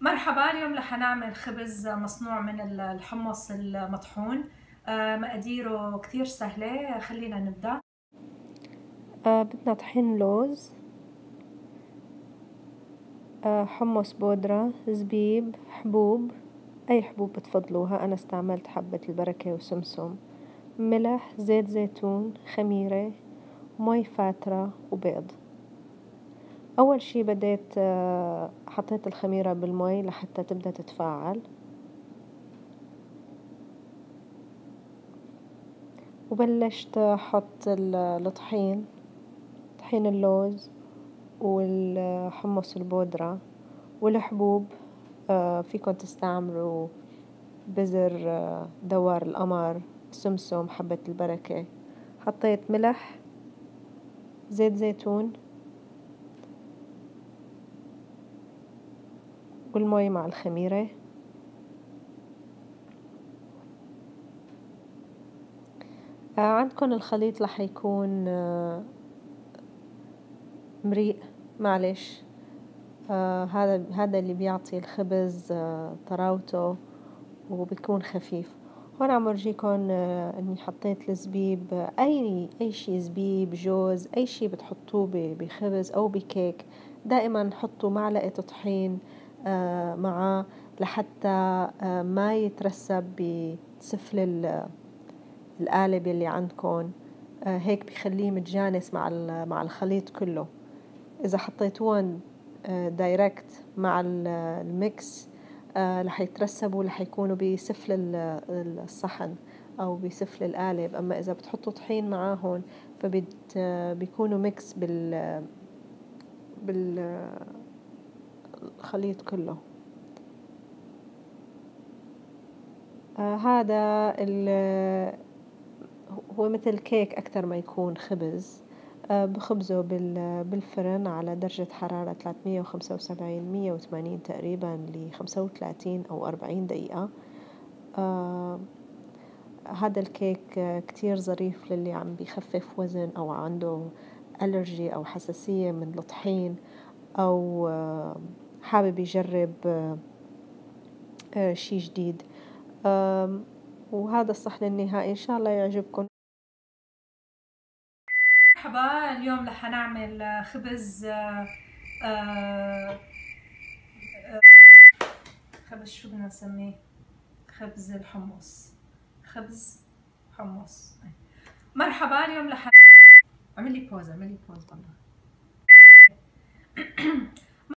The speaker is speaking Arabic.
مرحبا اليوم رح نعمل خبز مصنوع من الحمص المطحون. آه، مقاديره كتير سهلة خلينا نبدأ. آه بدنا طحين لوز آه حمص بودرة زبيب حبوب. أي حبوب بتفضلوها؟ أنا استعملت حبة البركة وسمسم. ملح زيت زيتون خميرة مي فاترة وبيض. أول شي بديت آه، حطيت الخميرة بالمي لحتى تبدأ تتفاعل. وبلشت أحط الطحين طحين اللوز والحمص البودرة والحبوب آه، فيكن تستعملوا بزر آه، دوار القمر سمسم حبة البركة. حطيت ملح زيت زيتون والمي مع الخميرة. آه، عندكم الخليط رح يكون آه، مريء. معلش. آه هذا هذا اللي بيعطي الخبز طراوته وبيكون خفيف. هون عم ورجيكم إني حطيت الزبيب أي أي شي زبيب جوز أي شي بتحطوه بخبز أو بكيك دائما حطوا معلقة طحين معاه لحتى آه، ما يترسب بسفل القالب اللي عندكم آه، هيك بخليه متجانس مع مع الخليط كله. إذا حطيتوهم direct مع ال mix رح يترسبوا رح يكونوا بسفل الصحن أو بسفل القالب. أما إذا بتحطوا طحين معاهم فبيكونوا mix بال بال الخليط كله. آه هذا هو مثل كيك أكثر ما يكون خبز. آه بخبزه بالفرن على درجة حرارة 375 180 تقريبا لخمسة وثلاثين أو أربعين دقيقة. آه هذا الكيك كتير ظريف للي عم بيخفف وزن أو عنده ألرجي أو حساسية من الطحين أو آه حابب يجرب آه، شي جديد. وهذا الصحن النهائي إن شاء الله يعجبكم. مرحبا اليوم رح نعمل خبز آه، آه، خبز شو بدنا نسميه؟ خبز الحمص. خبز حمص. مرحبا اليوم رح اعملي بوز اعملي بوز والله.